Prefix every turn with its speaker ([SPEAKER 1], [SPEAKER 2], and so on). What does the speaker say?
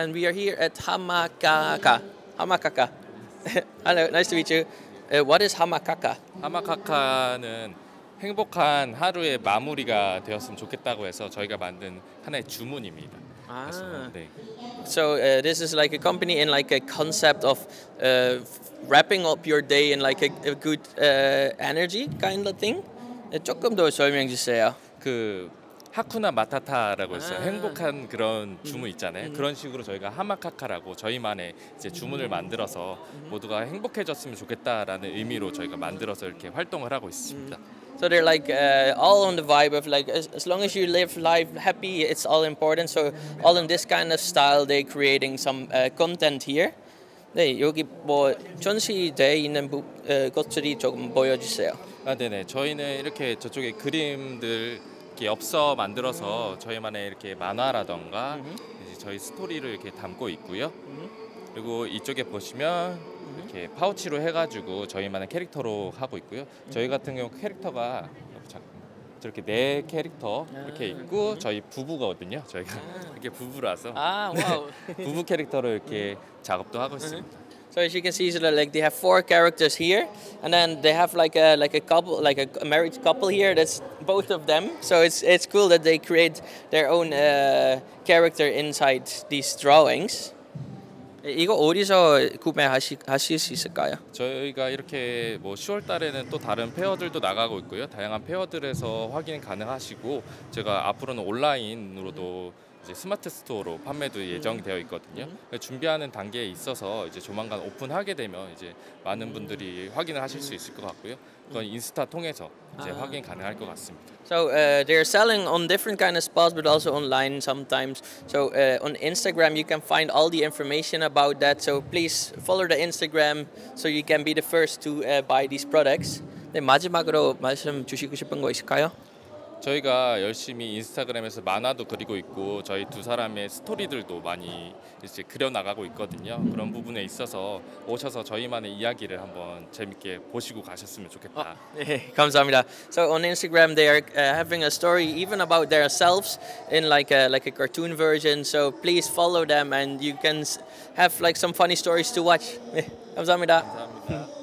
[SPEAKER 1] and we are here at Hamakaka. Hamakaka. Hello, nice to meet you. Uh, what is Hamakaka?
[SPEAKER 2] 하마카카는 행복한 하루의 마무리가 되었으면 좋겠다고 해서 저희가 만든 하나의 주문입니다. 그래서,
[SPEAKER 1] Ah.
[SPEAKER 2] 네.
[SPEAKER 1] So uh, this is like a company in like a concept of uh, wrapping up your day in like a, a good uh, energy kind of thing. 네, 조금 더 설명 주세요.
[SPEAKER 2] 그 하쿠나 마타타라고 해서
[SPEAKER 1] 아.
[SPEAKER 2] 행복한 그런 주문 있잖아요. 그런 식으로 저희가 하마카카라고 저희만의 이제 주문을 만들어서 모두가 행복해졌으면 좋겠다라는 의미로 저희가 만들어서 이렇게 활동을 하고 있습니다.
[SPEAKER 1] So they're like uh, all on the vibe of like as, as long as you live life happy, it's all important. So all in this kind of style, they creating some uh, content here. 네 여기 뭐 전시돼 있는 부, 어, 것들이 조금 보여주세요.
[SPEAKER 2] 아, 네네. 저희는 이렇게 저쪽에 그림들 이렇게 엽서 만들어서 저희만의 이렇게 만화라던가 이제 저희 스토리를 이렇게 담고 있고요. 그리고 이쪽에 보시면 이렇게 파우치로 해가지고 저희만의 캐릭터로 하고 있고요. 저희 같은 경우 캐릭터가 자- 저렇게 네 캐릭터 이렇게 있고 저희 부부거든요. 저희가 이렇게 부부라서
[SPEAKER 1] 아 wow.
[SPEAKER 2] 부부 캐릭터로 이렇게 작업도 하고 있습니다.
[SPEAKER 1] So as you can see, so like they have four characters here, and then they have like a like a couple, like a, married couple here. That's both of them. So it's it's cool that they create their own uh, character inside these drawings. 이거 어디서 구매하시 하실 수 있을까요?
[SPEAKER 2] 저희가 이렇게 뭐 10월 달에는 또 다른 페어들도 나가고 있고요. 다양한 페어들에서 확인 가능하시고 제가 앞으로는 온라인으로도 이제 스마트 스토어로 판매도 예정되어 있거든요. 준비하는 단계에 있어서 이제 조만간 오픈하게 되면 이제 많은 분들이 확인을 하실 수 있을 것 같고요. 그건 인스타 통해서 이제 확인 가능할 것 같습니다.
[SPEAKER 1] So uh, they're selling on different kind of spots, but also online sometimes. So uh, on Instagram, you can find all the information about that. So please follow the Instagram so you can be the first to uh, buy these products. 네, 마지막으로 말씀 주시고 싶은 거 있을까요?
[SPEAKER 2] 저희가 열심히 인스타그램에서 만화도 그리고 있고 저희 두 사람의 스토리들도 많이 이제 그려 나가고 있거든요. 그런 부분에 있어서 오셔서 저희만의 이야기를 한번 재밌게 보시고 가셨으면 좋겠다.
[SPEAKER 1] 네, 감사합니다. So on Instagram, they are uh, having a story even about themselves in like a like a cartoon version. So please follow them, and you can have like some funny stories to watch. 네, 감사합니다.
[SPEAKER 2] 감사합니다.